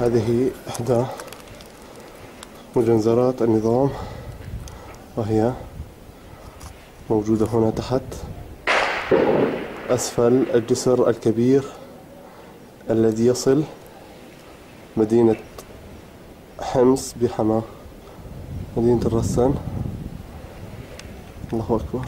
هذه إحدى مجنزرات النظام وهي موجودة هنا تحت. أسفل الجسر الكبير الذي يصل مدينة حمص بحما مدينة الرسان الله أكبر.